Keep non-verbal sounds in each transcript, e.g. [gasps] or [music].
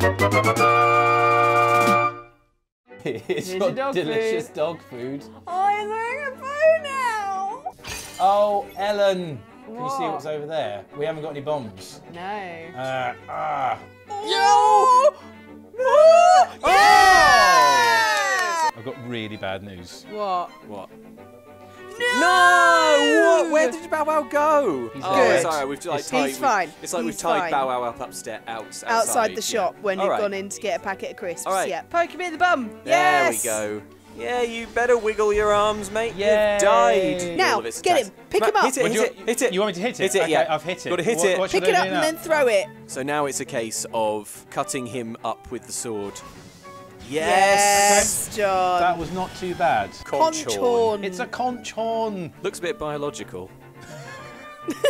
[laughs] Here's your dog delicious food. dog food. Oh, I'm wearing a bow now. Oh, Ellen. Can you see what's over there? We haven't got any bombs. No. Uh, ah. Yo! I've got really bad news. What? What? No! What? Where did Bow Wow go? He's oh, dead. it's alright. We've like He's tied. fine. It's like we've tied fine. Bow Wow up upstairs, out, outside, Outside the shop yeah. when you've Alright. gone in to get a packet of crisps. All right. Yeah. Poke him in the bum. There Yes. we go. Yeah, you better wiggle your arms, mate. Yay. You've died. Now, All of its get attacks. him. Pick Smack- him up. Hit it, hit you, it, hit it. You want me to hit it? Hit it, okay, yeah. I've hit it. Gotta hit What- it. what Pick it up and then throw it. So now it's a case of cutting him up with the sword. Yes, Yes. Jon. That was not too bad. Conch horn. Conchorn. It's a conch horn. Looks a bit biological. [laughs]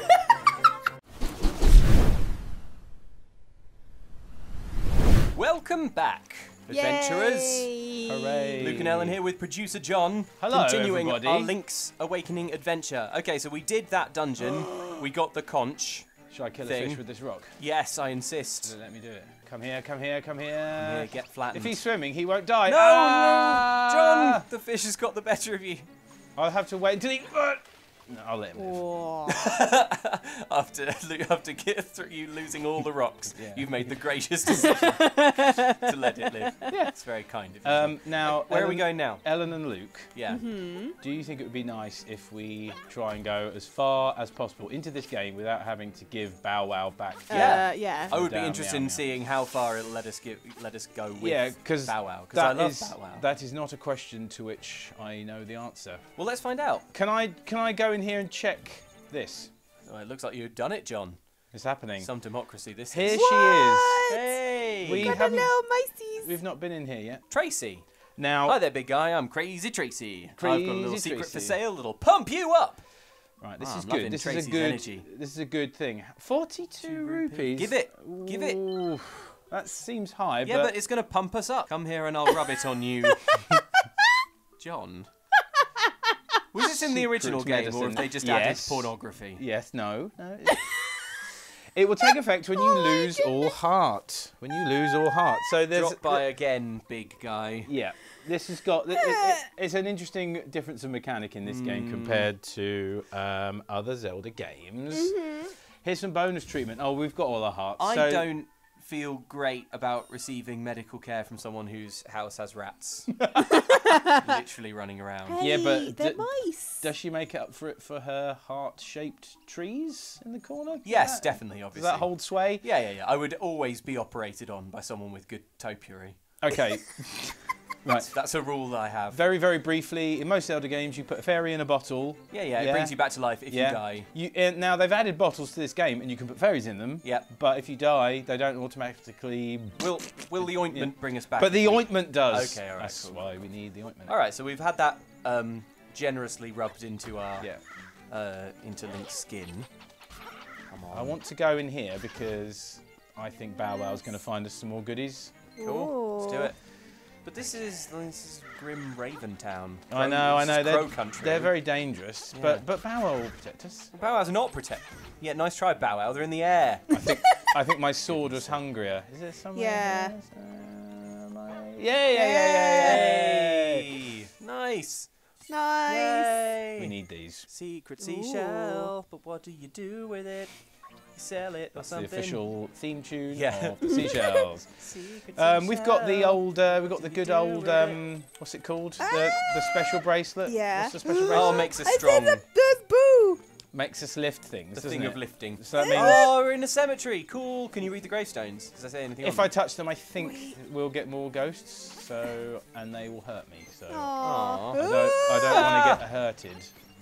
Welcome back, adventurers. Yay. Hooray. Luke and Ellen here with producer Jon. Hello, Continuing everybody. our Link's Awakening adventure. Okay, so we did that dungeon. we got the conch. Should I kill Thing. a fish with this rock? Yes, I insist. Let me do it. Come here, come here, come here. Yeah, get flattened. If he's swimming, he won't die. no, Ah! no, Jon, the fish has got the better of you. I'll have to wait until he. No, I'll let him live. Whoa. [laughs] after [laughs] after get through you losing all the rocks, Yeah. you've made the gracious decision to let it live. [laughs] Yeah, it's very kind of you. Um, now, Where are we going now? Ellen and Luke, Yeah. do you think it would be nice if we try and go as far as possible into this game without having to give Bow Wow back? Yeah. Uh, yeah. I would be interested meow, in meow. sean how far it'll let us give, let us go with Yeah, because Bow Wow. Because I love is Bow Wow. that is not a question to which I know the answer. Well, let's find out. Can I can I go in here and check this? Oh, it looks like you've done it, Jon. It's happening. Some democracy this Here is. she is. Hey, We Got a haven't- little mices. We've not been in here yet. Tracy. Now, Hi there, big guy. I'm Crazy Tracy. I've got a little Crazy secret for Tracy. sale that'll pump you up. right, this Ah, is I'm good. This Tracy's is a good. energy. This is a good thing. Forty-two rupees. Give it. Give it. Ooh, that seems high, Yeah, but, but it's going to pump us up. Come here and I'll rub it on you. [laughs] Jon. Was this in the original game or medicine. have they just Yes. added pornography? yes, no. no it- it will take effect when you [laughs] lose all heart. When you lose all heart. So there's Drop by again, big guy. Yeah, this has got. It, it, [laughs] it's an interesting difference of mechanic in this game compared to um, other Zelda games. Here's some bonus treatment. Oh, we've got all our hearts. I so don't feel great about receiving medical care from someone whose house has rats [laughs] literally running around. Yeah, but they're d- mice. Does she make up for it for her heart-shaped trees in the corner? Does Yes, that- definitely, Does obviously. that hold sway? Yeah, yeah, yeah. I would always be operated on by someone with good topiary. Okay. [laughs] right. That's a rule that I have. Very, very briefly, in most Zelda games, you put a fairy in a bottle. Yeah, yeah. It brings you back to life if yeah. you die. You, uh, now they've added bottles to this game, and you can put fairies in them. Yep. But if you die, they don't automatically. Will Will the ointment bring us back? But the ointment does. Okay, all right, That's cool. why we need the ointment. All right, so we've had that um, generously rubbed into our Yeah. uh, into Link's skin. Come on. I want to go in here because I think Bow Wow's going to find us some more goodies. Cool. Let's do it. But this is this is Grim Raven Town. I know, I know. is They're, country. they're very dangerous, Yeah. but but Bow Wow will protect us. Bow Wow's not protect. Yeah, nice try, Bow Wow. They're in the air. I think I think my sword was hungrier. Is there somewhere? Yeah. there? Uh, my- Yeah, yeah, yeah, yeah, yeah. Nice. Nice. Yay. We need these. secret seashell. But what do you do with it? You sell it or That's the something. official theme tune Yeah. of [laughs] the seashells. [laughs] Um, we've got the old, uh, we've got the What do you good old, um, what's it called? The, the special bracelet. Yeah. What's the special bracelet? Oh, makes us strong. said the, the boo. Makes us lift things. The thing it? of lifting. So that means Oh, we're in a cemetery. Cool. Can you read the gravestones? Does I say anything? if on I them? touch them, I think we'll get more ghosts. So and they will hurt me. So Aww. Aw. I don't, I don't want to get hurted.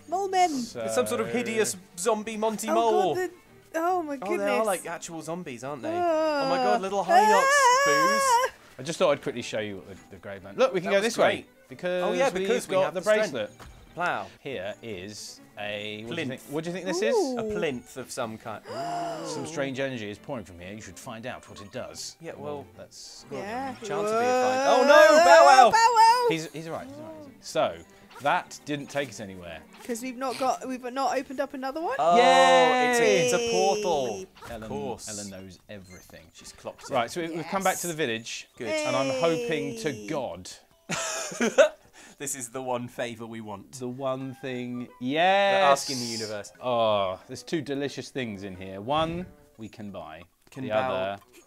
Mole men. So It's some sort of hideous zombie Monty Oh, Mole. God, the, oh my goodness. oh, they are like actual zombies, aren't they? Uh, oh my god, little Hinox booze. I just thought I'd quickly show you what the, the grave land. Look, we can That go was this way because Oh, yeah, because we've we have the the bracelet. Plough. Here is a what do Plinth. think? What do you think this Ooh. A plinth of some kind. [gasps] Some strange energy is pouring from here. You should find out what it does. Yeah, well- that's Yeah. Chance of being fine. Oh no, Bow Wow! Bow Wow. He's he's alright. He's alright. So That didn't take us anywhere. Because we've not got, we've not opened up another one. Oh, it's a, it's a portal. Ellen, Of course. Ellen knows everything. She's clocked it. Right, so we- we've come back to the village. Good. And I'm hoping to God [laughs] This is the one favour we want. the one thing. We're Yes. asking the universe. Oh, there's two delicious things in here. One we can buy. Can the Bow- other yeah.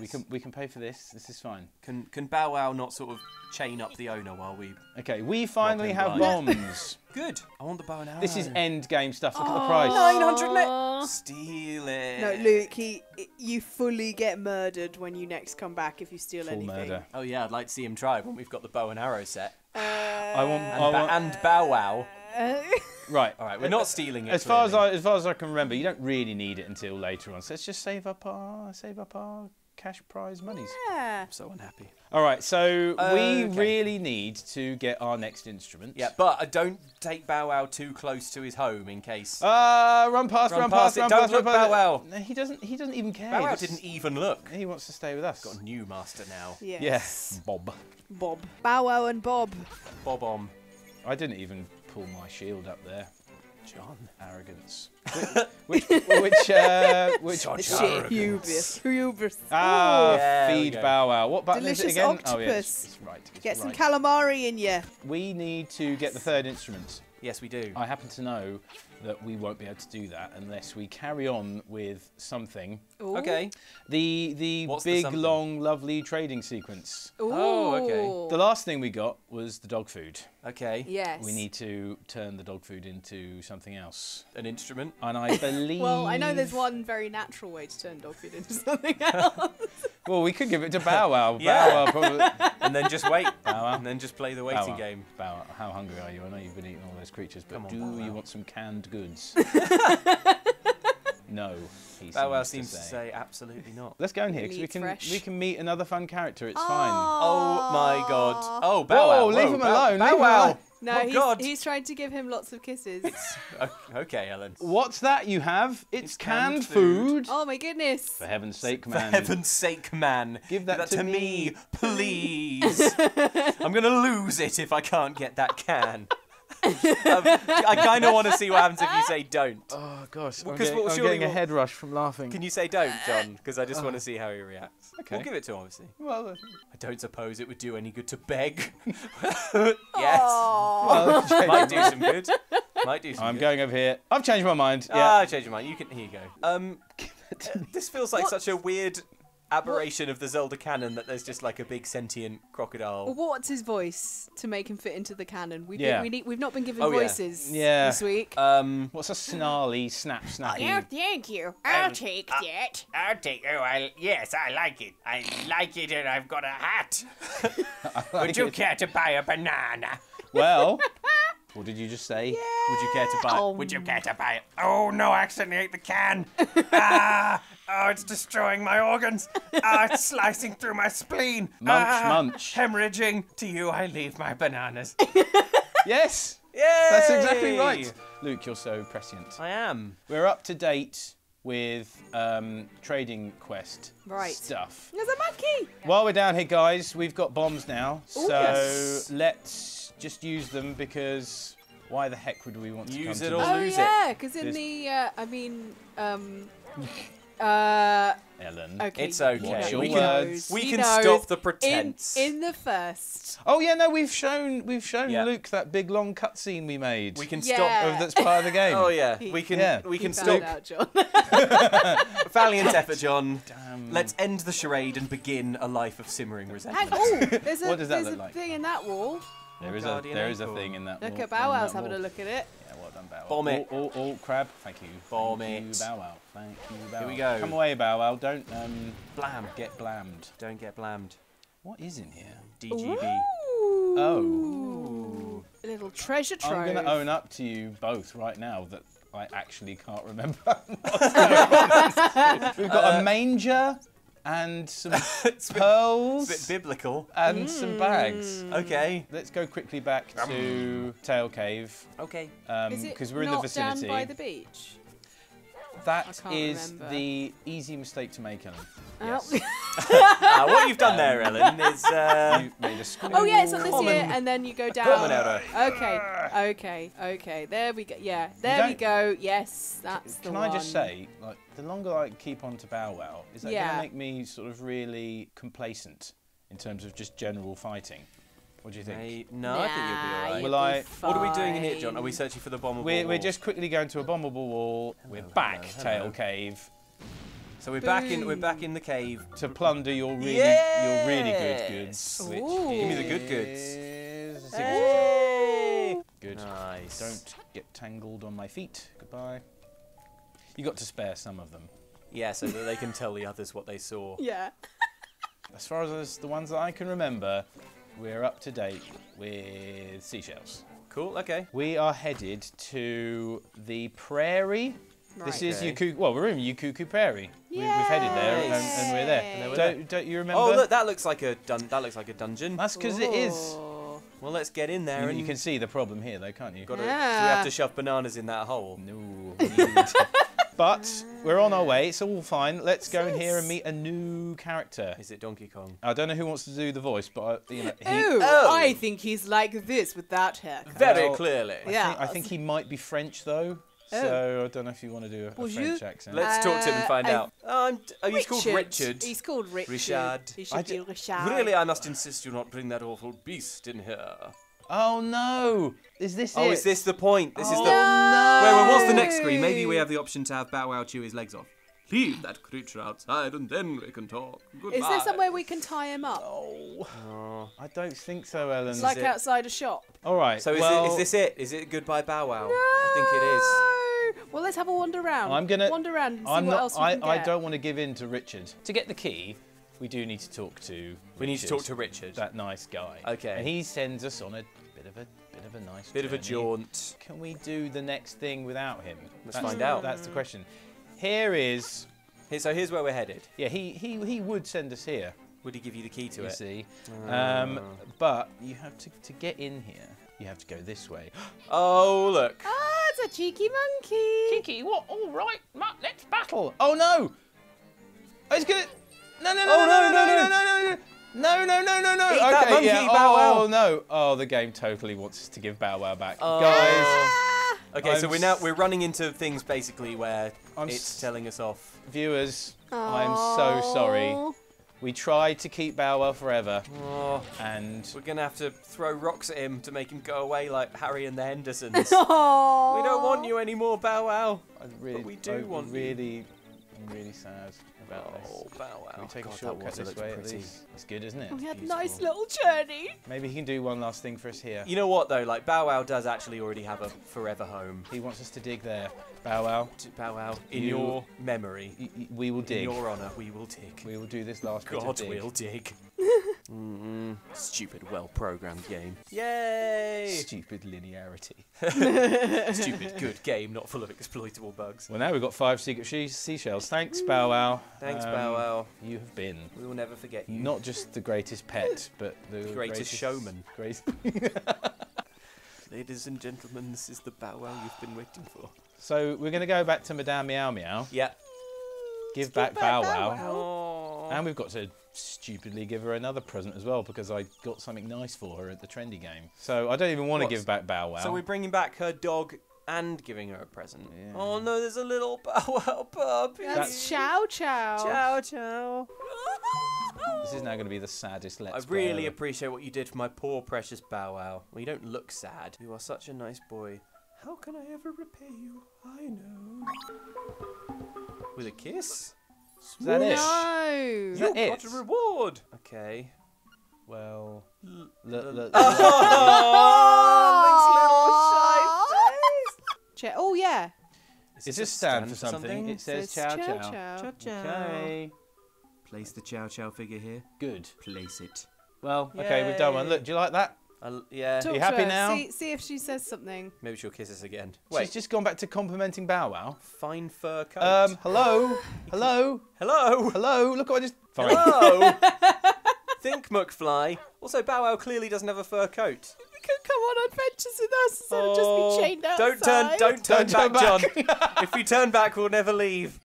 We can we can pay for this. This is fine. Can can Bow Wow not sort of chain up the owner while we? Okay, we finally have blind. bombs. [laughs] Good. I want the bow and arrow. this is end game stuff. Look at the price. 900 Aw. Steal it. No, Luke, he, you fully get murdered when you next come back if you steal Full anything. murder. Oh yeah, I'd like to see him try when we've got the bow and arrow set. Uh, I want. And, I ba- want and Bow Wow. uh, [laughs] right. All right, we're not stealing it. As far as. I as far as I can remember, you don't really need it until later on. So let's just save up our save up our cash prize monies. yeah. I'm so unhappy. All right, so we really need to get our next instrument. Yeah, but uh, don't take Bow Wow too close to his home in case. Uh, run past, Run run, past past, it. run Don't past, look, past. Bow Wow. No, he doesn't. He doesn't even care. Bow He Wow just- didn't even look. He wants to stay with us. Got a new master now. Yes. Yes, Bob. Bob. Bow Wow and Bob. Bob on. I didn't even pull my shield up there. Jon. Arrogance. which, which, which, uh, [laughs] which? Jon hubris. Hubris. Ah, There we feed. Bow Wow. What button is it Delicious again? Oh, yes, octopus. it's right. it's Get some calamari in you. We need to get the third instrument. Yes, we do. I happen to know that we won't be able to do that unless we carry on with something. Ooh. Okay. The the What's big, something? long, lovely trading sequence. Oh, okay. The last thing we got was the dog food. Okay. Yes. We need to turn the dog food into something else. An instrument. And I [laughs] believe. Well, I know there's one very natural way to turn dog food into something [laughs] else. Well, we could give it to Bow Wow. [laughs] Yeah. Bow Wow probably. [laughs] And then just wait. Bow Wow. and then just play the Bow waiting Wow. game. Bow Wow. How hungry are you? I know you've been eating all those creatures, but Come on, do Bow you want some canned goods? [laughs] no. He Bow Wow seems seems to say. say absolutely not. Let's go in here because we Meat's can fresh. we can meet another fun character. It's fine. Oh my god. Oh, Bow Whoa, Wow. leave him Bow- alone, Bow leave him Wow. alone. No, oh he's, god. he's trying to give him lots of kisses. O- okay, Ellen. What's that you have? It's, It's canned, canned food. food. oh my goodness. For heaven's sake, man! For heaven's sake, man. Give that to me, me. please. [laughs] I'm going to lose it if I can't get that can. [laughs] um, I kind of want to see what happens if you say don't. Oh gosh, Well, I'm 'cause getting, what- I'm getting a head rush from laughing. Can you say don't, Jon? Because I just want to see how he reacts. Okay. We'll give it to him, obviously. Well, uh, I don't suppose it would do any good to beg. [laughs] yes. Well, [laughs] change Might do some good. Might do some I'm good. going over here. I've changed my mind. Ah, Yeah. change your mind. You can. Here you go. Um, [laughs] this feels like What? such a weird aberration of the Zelda canon that there's just like a big sentient crocodile. What's his voice to make him fit into the canon? We've, Yeah. been, we need, we've not been given Oh, voices Yeah. this week. Um, What's a snarly, snap, snappy? thank you. I'll take that. I'll take. Oh, I yes, I like it. I like it, and I've got a hat. [laughs] Would you care to buy a banana? Well, [laughs] what did you just say? would you care to buy? Oh. Would you care to buy it? Oh no! I accidentally ate the can. [laughs] ah! Oh, it's destroying my organs. Ah, it's slicing through my spleen. Munch, ah, munch. Hemorrhaging. To you, I leave my bananas. [laughs] Yes, Yay! that's exactly right. Luke, you're so prescient. I am. We're up to date with um, trading quest Right. stuff. There's a monkey. While we're down here, guys, we've got bombs now. Ooh, so yes. let's just use them because why the heck would we want to Use come it to or this? Oh lose it. Oh yeah, because in This- the uh, I mean um [laughs] uh Ellen? okay. It's you okay. know, We he can- we can stop the pretense. in the first. Oh yeah, no, we've shown we've shown Yeah. Luke that big long cutscene we made. We can Yeah. stop. of that's part of the [laughs] game. Oh yeah, He- we can. Yeah. We can stop. out, Jon. [laughs] Valiant effort, Jon. Damn. Let's end the charade and begin a life of simmering Hang resentment. oh, there's a What does that there's look a like? thing in that wall. There is a there is a thing in that. Look wall- at Bow in Wow's that having a look at it. Yeah, well done, Bow Wow. Bomb it. Oh, oh, oh, crab. Thank you. Bomb Thank it. You, Bow Wow. Thank you, Bow Here we go. Come away, Bow Wow. Don't um Blam. get blammed. Don't get blammed. What is in here? DGB. Oh. A little treasure trove. I'm going to own up to you both right now that I actually can't remember. what's going on. We've got a manger and some [laughs] it's a bit, [laughs] pearls bit biblical. and some bags. Mm. Okay. Let's go quickly back to um, Tail Cave Okay. Um, Is it because we're in the not vicinity. down by the beach? That I can't is remember. the easy mistake to make, Ellen. Yes. Oh. I Ah, what you've done there, Ellen, [laughs] is uh, You made a squeak. Oh yeah, it's on this Common- year, and then you go down. common error. Okay, okay, okay. There we go. Yeah, there we go. Yes, that's the Can one. I just say, like, the longer I keep on to Bow Wow, is that Yeah. going to make me sort of really complacent in terms of just general fighting? What do you think? Hey, no, I think you'll be alright. Will I- What are we doing in here, Jon? Are we searching for the bombable We're, we're just quickly going to a bombable wall. we're back, hello, Tail hello. Cave, So we're back in. We're back in the cave. to plunder your really, your really good goods. Which Ooh. Give me the good goods. is. Hey! Good. Nice. Don't get tangled on my feet. Goodbye. You got to spare some of them. Yeah, so that they can tell the others what they saw. Yeah. As far as the ones that I can remember, we're up to date with seashells. Cool. Okay. We are headed to the prairie. This is Okay. Ukuku. Well, we're in Ukuku Prairie. We, we've headed there, and, and we're there. And we're don't, don't you oh, remember? Oh, look, that looks like a dun- that looks like a dungeon. That's because it is. Well, let's get in there You, and you can see the problem here, though, can't you? Got to, do we have to shove bananas in that hole? No. We need- but we're on our way. It's all fine. Let's go in here and meet a new character. Is it Donkey Kong? I don't know who wants to do the voice, but I, you know, he, Oh, Oh. I think he's like this with that haircut. Very Well, clearly. I, Yeah. think, I think he might be French though. So I don't know if you want to do a, a Bonjour. French accent. Let's talk to him and Uh, find I- out. Oh, oh, he's called Richard. He's called Richard. Richard. He should I be Richard. Really, I must insist you not bring that awful beast in here. Oh no! Is this Oh, it? is this the point? This is Oh, the. no! Wait, well, what's the next screen? Maybe we have the option to have Bow Wow chew his legs off. Leave that creature outside and then we can talk. Goodbye. Is there somewhere we can tie him up? Oh, Oh. I don't think so, Ellen. It's like it? outside a shop? All right. So is, well, it, is this it? Is it goodbye Bow Wow? I think it is. No. Well, let's have a wander around. I'm gonna wander around and see I'm what not. else we I, can I don't want to give in to Richard. To get the key, we do need to talk to. We need to Richard, talk to Richard. that nice guy. Okay. And he sends us on a bit of a bit of a nice bit journey. of a jaunt. Can we do the next thing without him? Let's that's, find out. That's the question. Here is. Here, so here's where we're headed. Yeah, he he he would send us here. Would he give you the key to you it? See, oh. um, but you have to to get in here. You have to go this way. [gasps] oh look! Ah, it's a cheeky monkey. Cheeky? What? All right, let's battle. Oh no! Oh, it's gonna. No no no oh, no no no no! no, no, no no, no, no, no, no. Eat okay, that monkey, yeah. Bow Wow. Oh no! Oh, the game totally wants us to give Bow Wow back, Oh. guys. Ah. Okay, so I'm we're now we're running into things basically where I'm it's s- telling us off. Viewers, I'm so sorry. We tried to keep Bow Wow forever, Oh, and we're gonna have to throw rocks at him to make him go away like Harry and the Hendersons. [laughs] we Oh. don't want you anymore, Bow Wow. I really, we do I want you. Really, I'm really sad about oh, this. Oh, Bow Wow. Can we take God, a that shortcut this looks way at least? It's good, isn't it? We had a nice little journey. Maybe he can do one last thing for us here. You know what though? Like Bow Wow does actually already have a forever home. He wants us to dig there. Bow Wow, Bow Wow, in You- your memory, we will dig. in your honour, we will dig. We will do this last bit God dig. will dig. [laughs] mm Stupid, well-programmed game. Yay! Stupid linearity. [laughs] Stupid, good game, not full of exploitable bugs. Well, now we've got five secret she- seashells. Thanks, Bow Wow. Thanks, Um, Bow Wow. You have been We will never forget you. not just the greatest pet, but the Greatest showman. Great. [laughs] Ladies and gentlemen, this is the Bow Wow you've been waiting for. so we're going to go back to Madame Meow Meow, Yeah. give back, Bow Wow, and we've got to stupidly give her another present as well because I got something nice for her at the trendy game. So I don't even want to give back Bow Wow. So we're bringing back her dog and giving her a present. Yeah. Oh no, there's a little Bow Wow puppy. That's Chow Chow. Chow ciao. [laughs] This is now going to be the saddest let's I really ever. appreciate what you did for my poor precious Bow Wow. Well, you don't look sad. You are such a nice boy. How can I ever repay you? I know. With a kiss? Is that it? No. Is You that it? got a reward. Okay. Well, L- look, l- look, [laughs] Oh, Che- [laughs] oh yeah. Is Does this stand for something? It says Says chow chow. chow. Okay. Place the Chow Chow figure here. Good. Place it. Well, okay, we've done one. Look, do you like that? I'll, yeah. Talk you to happy her. now? See, see if she says something. Maybe she'll kiss us again. Wait. She's just gone back to complimenting Bow Wow. Fine fur coat. Um, hello, [laughs] hello, Hello. hello. Look what I just. Fine. Hello. [laughs] [laughs] Think McFly. Also, Bow Wow clearly doesn't have a fur coat. You can come on adventures with us instead of just Oh, be chained outside. Don't turn, don't turn Don't back, turn Jon. if we turn back, we'll never leave.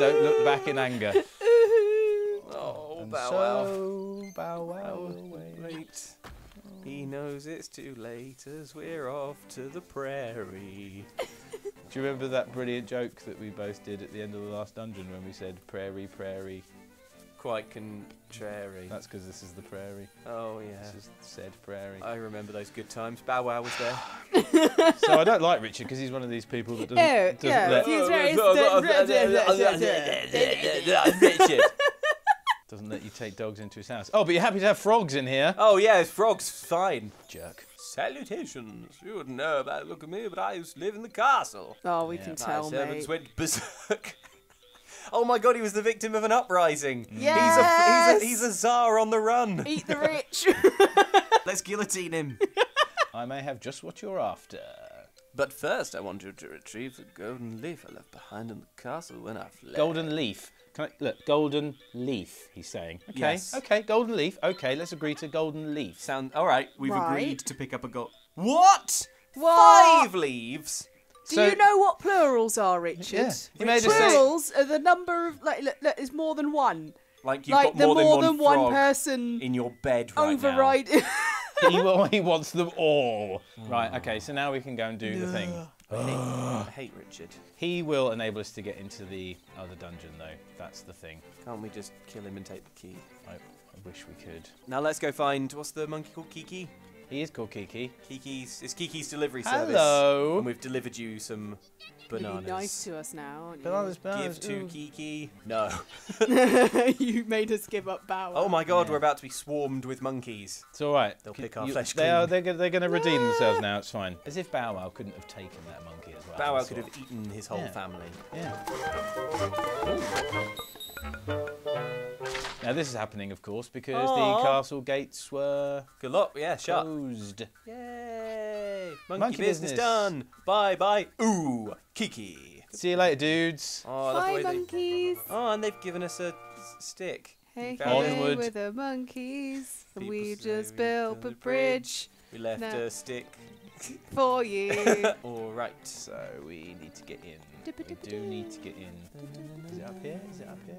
Don't look back in anger. [laughs] Oh, And Bow Wow. so Bow Wow away. late. He knows it's too late as we're off to the prairie. Do you remember that brilliant joke that we both did at the end of the last dungeon when we said prairie, prairie? Quite contrary. That's because this is the prairie. Oh yeah. This is said prairie. I remember those good times. Bow Wow was there. [sighs] [laughs] so I don't like Richard because he's one of these people that doesn't, Oh, doesn't yeah, let, he's very- Richard. doesn't let you take dogs into his house. Oh, but you're happy to have frogs in here. Oh yeah, frogs fine. Jerk. Salutations. You wouldn't know about look at me, but I used to live in the castle. Oh, we Yeah. can My My tell, servants mate. went berserk. [laughs] oh my god, he was the victim of an uprising. Yes! He's a he's a he's a czar on the run. Eat the [laughs] rich. Let's guillotine him. I may have just what you're after. But first, I want you to retrieve the golden leaf I left behind in the castle when I fled. Golden leaf. Can I, look, golden leaf. He's saying. Okay. Yes. Okay. Golden leaf. Okay. Let's agree to golden leaf. Sound all right? We've Right. agreed to pick up a gold. What? What? Five leaves? Do So- you know what plurals are, Richard? Yeah. You made us say- plurals are the number of like look, look, there's more than one. Like you've like got the more, more than one, frog person in your bed right override. [laughs] he, [laughs] he wants them all. Right. Okay. So now we can go and do the thing. I hate, I hate Richard. He will enable us to get into the other dungeon, though. That's the thing. Can't we just kill him and take the key? I, I wish we could. Now let's go find what's the monkey called Kiki? He is called Kiki. Kiki's it's Kiki's delivery service. Hello. And we've delivered you some bananas. Really nice to us now, aren't you? Bananas, bananas. Give to ooh. Kiki. No. [laughs] you made us give up Bow. Oh my god, Yeah. we're about to be swarmed with monkeys. It's all right. They'll K- pick our you- flesh They are. They're, they're going to redeem themselves [laughs] now. It's fine. As if Bow Wow couldn't have taken that monkey as well. Bow Wow could have eaten his whole Yeah. family. Yeah. Now this is happening, of course, because Aw. the castle gates were Good luck. Yeah, shut. closed. Yay! Monkey, Monkey business, business. done. Bye bye. Ooh, Kiki. See you later, dudes. Oh, I love the Hi, way they- monkeys. Oh, and they've given us a stick. Hey, Found hey, it. Onward. with the monkeys. People we just we built built a a bridge. bridge We left No. a stick. for you. [laughs] All right. So we need to get in. We do need to get in. Is it up here? Is it up here?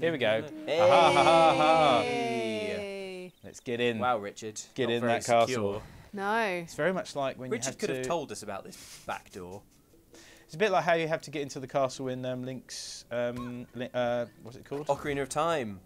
Here we go. Hey. Ha ha ha ha. Let's get in. Wow, Richard. Get not in very that castle. No. It's very much like when you Richard could to. have told us about this back door. It's a bit like how you have to get into the castle in um, Link's. Um, Lin- uh, what's it called? Ocarina of Time.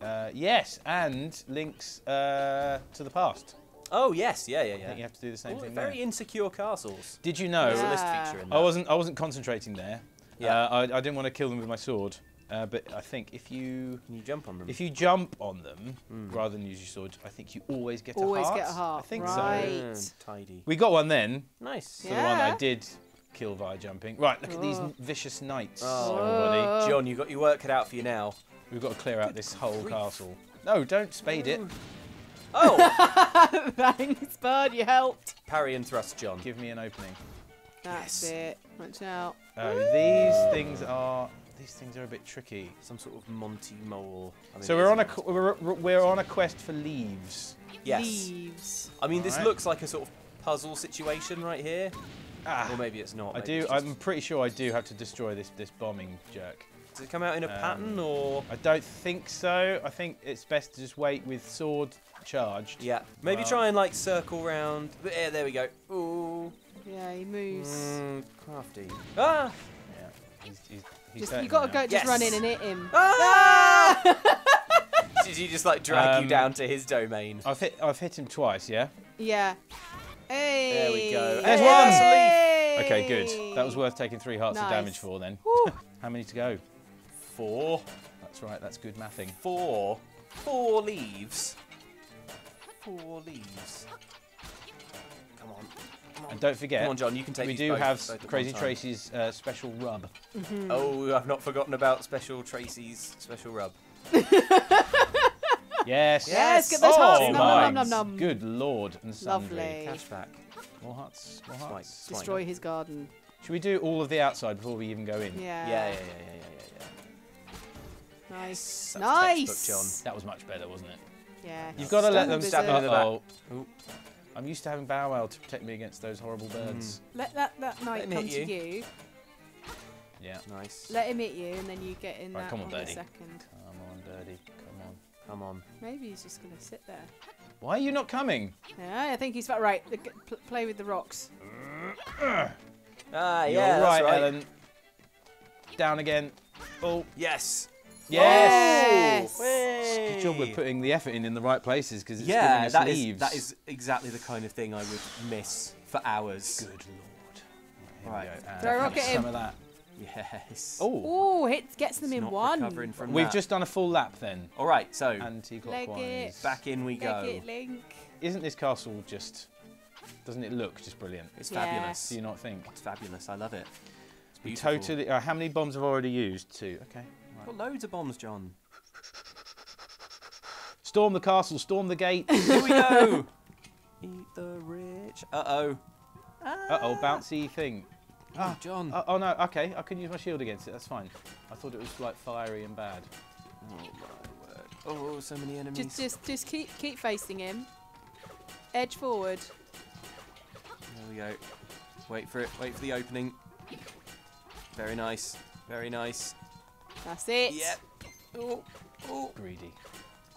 Uh, yes, and Link's uh, to the past. Oh yes, yeah, yeah, I think you have to do the same All thing very there. insecure castles. Did you know? There's a Yeah. list feature in that. I wasn't. I wasn't concentrating there. Yeah. Uh, I, I didn't want to kill them with my sword. Uh, but I think if you Can you jump on them? if you jump on them Mm. rather than use your sword, I think you always get Always a heart. Always get a heart, I think right. so. Mm, tidy. We got one then. Nice. For the one I did kill via jumping. Right, look at these Oh. vicious knights, Oh. everybody. Oh. Jon, you got your work cut out for you now. We've got to clear out this whole castle. No, don't spade it. [laughs] Oh, [laughs] Thanks, bud. You helped. parry and thrust, Jon. Give me an opening. That's Yes. it. Watch out. Oh, these things are these things are a bit tricky. Some sort of Monty Mole. I mean, So we're on a we're, we're on a quest for leaves. Yes. Leaves. I mean, this Alright. looks like a sort of puzzle situation right here. Ah, Or maybe it's not. I do. just- I'm pretty sure I do have to destroy this this bombing jerk. Does it come out in a um, pattern or? I don't think so. I think it's best to just wait with sword charged. Yeah. Maybe Well- try and like circle round. Yeah, there we go. Ooh. Yeah, he moves. Mm, crafty. Ah! Yeah. He's, he's, he's Just you gotta now. go. Just Yes. run in and hit him. Ah! [laughs] Did you just like drag you Um, down to his domain? I've hit I've hit him twice. Yeah. Yeah. Hey. There we go. There's Hey! one. Hey! Okay, good. That was worth taking three hearts of damage for then. [laughs] How many to go? Four. That's right. That's good mathing. Four. Four leaves. Four leaves. And don't forget, Come on, Jon. You can take we do both- have both Crazy. Tracy's uh, special rub. Oh, I've not forgotten about Special Tracy's special rub. [laughs] Yes. Yes, get those oh hearts. my Nom, nom, nom, nom. Good lord and sundry. Lovely. Cashback. More hearts. More hearts. Swipe. Destroy his garden. Should we do all of the outside before we even go in? Yeah. Yeah, yeah, yeah, yeah, yeah, yeah. Nice. That's nice. textbook, Jon. That was much better, wasn't it? Yeah. You've got to let them stab in the back. Uh-oh. Ooh. I'm used to having Bow Wow to protect me against those horrible birds. Let that, that knight Let come hit to you. Yeah. Nice. Let him hit you, and then you get in Right, that come on, on Birdie. second. Come on, Birdie. Come on. Come on. Maybe he's just gonna sit there. Why are you not coming? Yeah, I think he's about right. the- pl- Play with the rocks. Ah, yeah, You're yeah, right, right. Ellen. Down again. Oh, Yes. Yes. Yes. Good job with putting the effort in in the right places because it's giving Yeah, us that is leaves. that is exactly the kind of thing I would miss for hours. Good lord. Right, Right. here we go. And Throw a have some of that. Yes. Oh, Oh, hit gets them It's in not one. from we've that. just done a full lap then. All right, so Anti-clockwise. back in we Leg go. it, Link. Isn't this castle just? Doesn't it look just brilliant? It's Yeah. fabulous. Do you not think? It's fabulous. I love it. It's We beautiful. totally. Uh, how many bombs have I already used? Two. Okay. Got loads of bombs, Jon. Storm the castle. Storm the gate. [laughs] Here we go. [laughs] Eat the rich. Uh oh. Ah. Uh oh, bouncy thing. Ah, Jon. Uh, oh no. Okay, I can use my shield against it. That's fine. I thought it was like fiery and bad. Oh my word. Oh, so many enemies. Just, just, just keep, keep facing him. Edge forward. There we go. Wait for it. Wait for the opening. Very nice. Very nice. That's it. Yep. Oh. Oh. Greedy.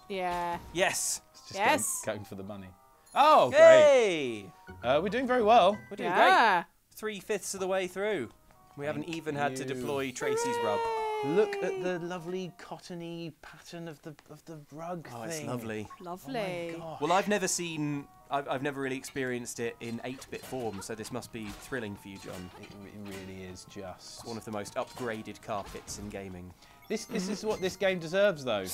Yeah. Yes. It's just Yes. Going, going for the money. Oh, great. Uh, we're doing very well. We're doing great. Three fifths of the way through. We haven't Thank even had to deploy Tracy's rub. Look at the lovely cottony pattern of the of the rug Oh, thing. it's lovely. Lovely. Oh my gosh. Well, I've never seen. I've, I've never really experienced it in 8-bit form, so this must be thrilling for you, Jon. It, it really is just. It's one of the most upgraded carpets in gaming. This this is what this game deserves, though.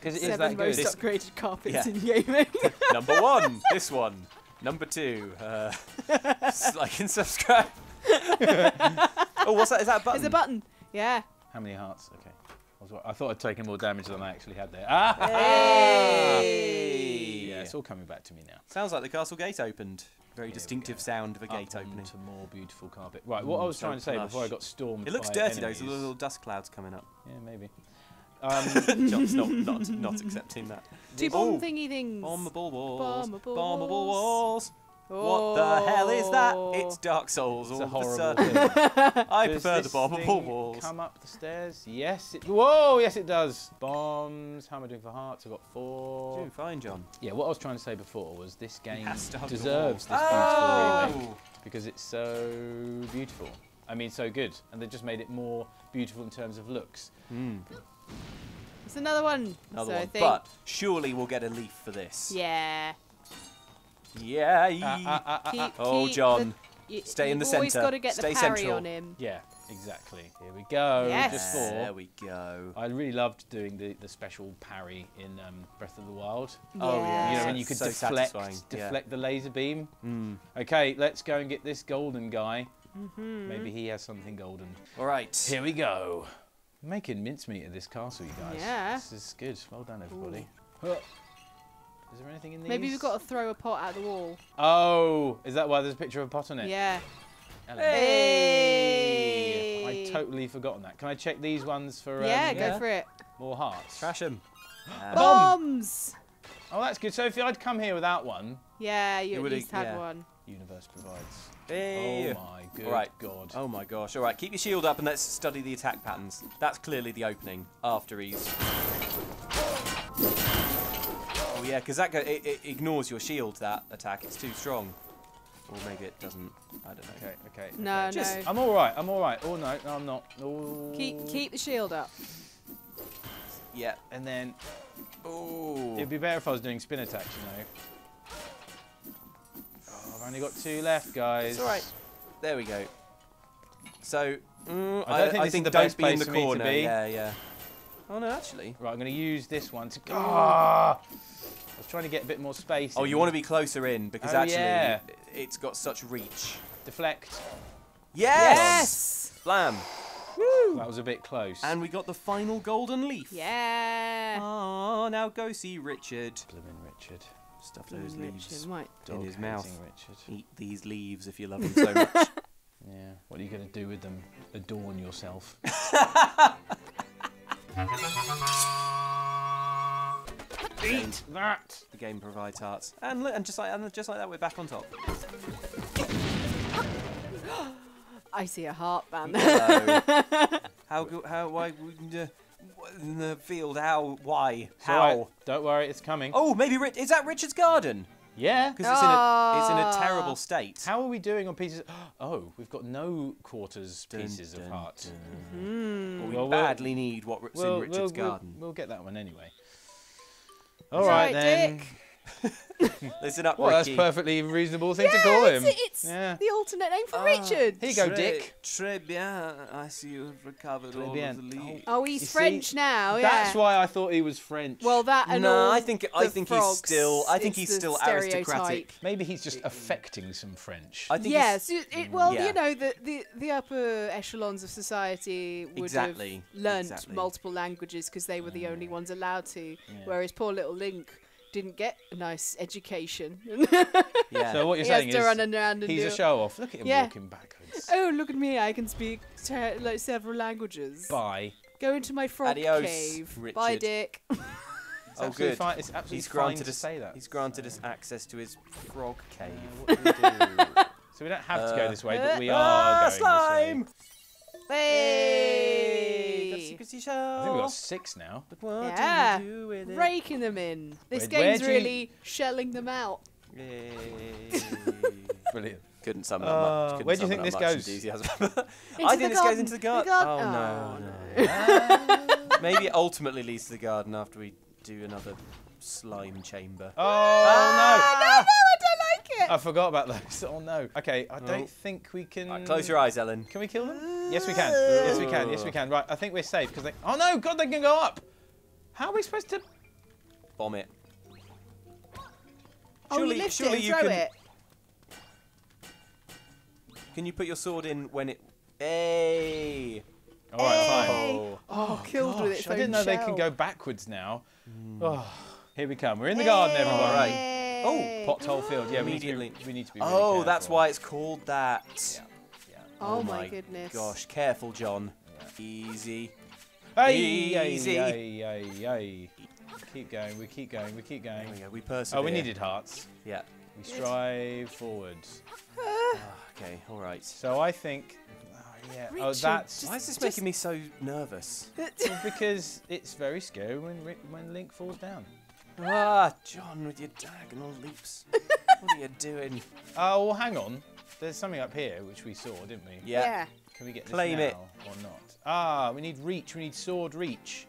Because it is Seven that good. most This- upgraded carpets Yeah. in gaming. [laughs] Number one, this one. Number two, uh, [laughs] like and subscribe. [laughs] oh, what's that? Is that a button? There's a button. Yeah. How many hearts? Okay. I, was, I thought I'd taken more damage than I actually had there. Ah! Hey! Yeah, it's all coming back to me now. Sounds like the castle gate opened. Very Here distinctive sound of a gate Up opening. onto more beautiful carpet. Right, what I Mm, was so trying to say before I got stormed It looks by dirty though, enemies. so there's little dust clouds coming up. Yeah, maybe. [laughs] Um, Jon's not, not, not accepting that. Two bomb thingy things. Bombable walls. Bombable Bombable walls. Walls. What the hell is that? Oh. It's Dark Souls. it's all a of a horrible sudden. thing. [laughs] I Does prefer the this bombable thing walls. Come up the stairs. Yes. It, whoa. Yes, it does. Bombs. How am I doing for hearts? I've got four. Doing fine, Jon. Yeah. What I was trying to say before was this game has to hug the deserves this wall. beautiful remake because it's so beautiful. I mean, so good, and they just made it more beautiful in terms of looks. Hmm. It's another one. Another so I one. think. But surely we'll get a leaf for this. yeah. Yeah. Ah, ah, ah, ah, Keep, ah. Oh, keep Jon. The, Stay in you've the always centre. got to get Stay the parry central. on him. Yeah, exactly. Here we go. Yes. Just There we go. I really loved doing the, the special parry in um, Breath of the Wild. Oh, yeah. You know, Yeah. when you could So deflect, satisfying, yeah. deflect the laser beam. Hmm. Okay, let's go and get this golden guy. Mhm. Maybe he has something golden. All right. Here we go. Making mincemeat of this castle, you guys. Yeah. This is good. Well done, everybody. Huh. Is there anything in these? Maybe we've got to throw a pot at the wall. Oh, is that why there's a picture of a pot on it? Yeah. Hello. Hey. I totally forgotten that. Can I check these ones for um, yeah, yeah. go for it. more hearts? Trash him. [gasps] Bombs. Oh, that's good. So if I'd come here without one, Yeah, you It at least had yeah. one. universe provides. Hey. Oh my good Alright. god. Oh my gosh. All right, keep your shield up and let's study the attack patterns. That's clearly the opening after he's. Oh yeah, because that go- it, it ignores your shield. That attack, it's too strong. Or maybe it doesn't. I don't know. Okay, okay. No, okay. Just- no. I'm all right. I'm all right. Oh no, no, I'm not. Oh. Keep keep the shield up. Yeah. And then Oh. it'd be better if I was doing spin attacks, you know. Oh, I've only got two left, guys. It's all right. There we go. So mm, I don't think this is the don't best be in place the for me to corner. be. Yeah, yeah. Oh no, actually. Right, I'm going to use this one to. Ah! I was trying to get a bit more space. Oh, in. you want to be closer in because Oh, actually yeah. it's got such reach. deflect. Yes. Yes. Blam. That was a bit close. And we got the final golden leaf. Yeah. Oh, now go see Richard. Blimmin' Richard. Stuff those leaves Richard, Right. in his mouth. Richard. Eat these leaves if you love them so much. [laughs] Yeah. What are you going to do with them? Adorn yourself. [laughs] Eat that. the game provides hearts, and li- and just like and just like that, we're back on top. [gasps] I see a heart, man. Hello. [laughs] how go, how why uh, in the field? How? Why? How? all right. Don't worry, it's coming. Oh, maybe Ri- is that Richard's garden? yeah. Because it's in a it's in a Ah. terrible state. How are we doing on pieces? [gasps] Oh, we've got no quarters Dun, pieces of dun, heart. Hmm. Well, we Well, we'll- badly need what's Well, in Richard's we'll, we'll, garden. we'll get that one anyway. All right alright, then. Dick. Listen up, Well, that's a perfectly reasonable thing to call it's, him. it's Yeah. the alternate name for Ah. Richard. Here you go, Très- Dick. Très bien. I see you've recovered Très all bien. of the leaves. Oh, he's You see, French now. Yeah. That's why I thought he was French. Well, that and No, all I think I think he's still. I think he's still stereotype. aristocratic. maybe he's just affecting some French. I think Yes, he's, it, it- well, Yeah. you know, the, the, the upper echelons of society would Exactly, have learnt exactly. multiple languages because they were the only ones allowed to, Yeah. whereas poor little Link didn't get a nice education. yeah. So what you're he saying has to is run around and he's do a show off. Look at him Yeah. walking backwards. Oh, look at me! I can speak ter- like several languages. Bye. Go into my frog Adios, cave. Bye, Dick. [laughs] It's oh, good. Fine. It's absolutely He's fine granted to us. say that. He's granted us access to his frog cave. What do we do? [laughs] so we don't have to go Uh, this way, but we Ah, are going slime! this way. Hey! Got a secret seashell. I think we've got six now. But what Yeah. do you do with it? Raking them in. This Where- where game's do you- really shelling them out. Yay. [laughs] Brilliant. Couldn't sum it up Uh, much. couldn't where do you [laughs] think this goes? I think this goes into the garden. garden. The Oh, garden. no, Oh, no. [laughs] Maybe it ultimately leads to the garden after we do another slime chamber. Oh Ah, no, no, I no! It. I forgot about those. [laughs] Oh no. Okay, I don't Oh. think we can. Right, close your eyes, Ellen. Can we kill them? Yes, we can. Yes, we can. Yes, we can. Right, I think we're safe because they. Oh no! God, they can go up. How are we supposed to? Bomb oh, it. oh, surely- you lift surely it and you throw can- it. Can you put your sword in when it? Hey. All right, fine. Hey. Oh, oh killed with it. I didn't know own they can go backwards now. Hmm. Oh, here we come. We're in the garden, everyone. Right. Hey. Oh, pothole field. Yeah, we need, to Immediately. be, we need to be. Really Oh, that's why it's called that. Yeah. yeah. Oh, my goodness. Gosh, careful, Jon. Easy. Hey, Easy. Hey, hey, hey. Keep going. We keep going. We keep There going. we go. We persevere. Oh, we needed hearts. Yeah. We strive forwards. Ah, okay. All right. So I think. Oh, yeah. Oh, that's just- Why is this just- making me so nervous? well, because it's very scary when when Link falls down. Ah, Jon, with your diagonal leaps. [laughs] what are you doing? Oh, well, hang on. There's something up here which we saw, didn't we? Yeah. Yeah. Can we get this Claim now it. or not? Ah, we need reach. We need sword reach.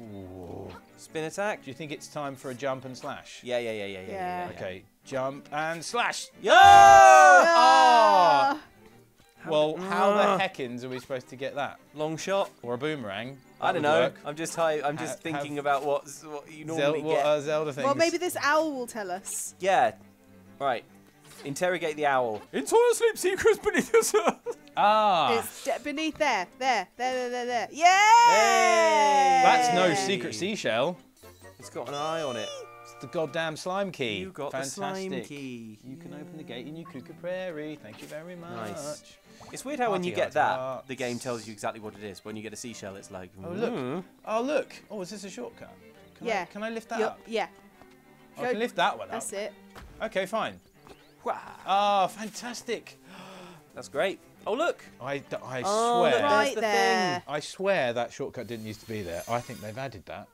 Ooh. Spin attack. Do you think it's time for a jump and slash? Yeah, yeah, yeah, yeah, yeah. yeah, yeah. Okay, jump and slash. Yeah. Ah! Well, how Ah. the heckins are we supposed to get that? Long shot. Or a boomerang? I don't know. work. I'm just hi- I'm just Ha- thinking about what what you Zel- normally what get. are Zelda things? Well, maybe this owl will tell us. Yeah. Right. Interrogate the owl. In toilet sleep secrets beneath us. Ah, It's beneath there, there, there, there, there, there. Yeah! that's no secret seashell. It's got an eye on it. It's the goddamn slime key. You got Fantastic. the slime key. You can open the gate in Ukuku Prairie. Thank you very much. Nice. It's weird how when you get that, hearts. the game tells you exactly what it is. When you get a seashell, it's like, Oh, look. "Hmm." Oh, look. Oh, is this a shortcut? Can Yeah. I, can I lift that You're- up? yeah, I can lift that one up. that's it. Okay, fine. Wah. Ah, fantastic. [gasps] That's great. Oh look. I, d- I Oh, swear. Right the there. I swear that shortcut didn't used to be there. I think they've added that.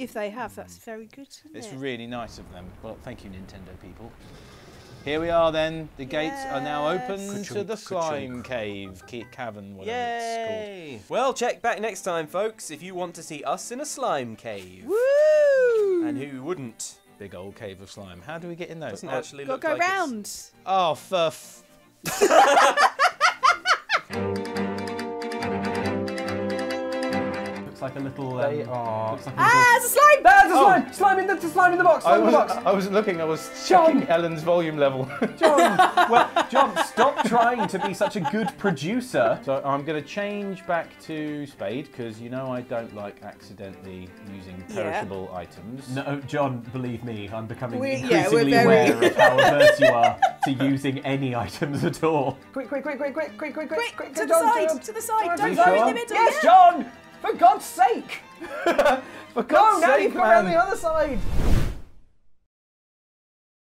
If they have, that's mm. very good. Isn't It's it? really nice of them. Well, thank you, Nintendo people. Here we are then. The gates are now open Yes. to the Ka-chunk, slime cave, ca- cavern, whatever Yay! Well, check back next time, folks, if you want to see us in a slime cave. Woo! And who wouldn't? Big old cave of slime. How do we get in there? Doesn't Oh, actually Got look to go like it's- round. oh, for [laughs] [laughs] f- Looks like a little. They Um, are. looks like a Ah, it's a slime! little. There's a Oh. slime! Slime in the slime in the box! I Slime in the box! wasn't, I wasn't looking. I was Jon! checking Ellen's volume level. [laughs] Jon! well, Jon, stop trying to be such a good producer. so I'm going to change back to spade because you know I don't like accidentally using Yeah. perishable items. No, Jon, believe me, I'm becoming We- yeah, we're increasingly very- aware of how [laughs] averse you are to using any items at all. Quick, quick, quick, quick, quick, quick, quick, Quick, quick, to the Jon, side, Jon. to the side. Jon, Don't Jon. go in the middle. Yes, yeah. Jon! For God's sake! [laughs] For No, God's now you've got around man. the other side.